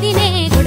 பதினேழு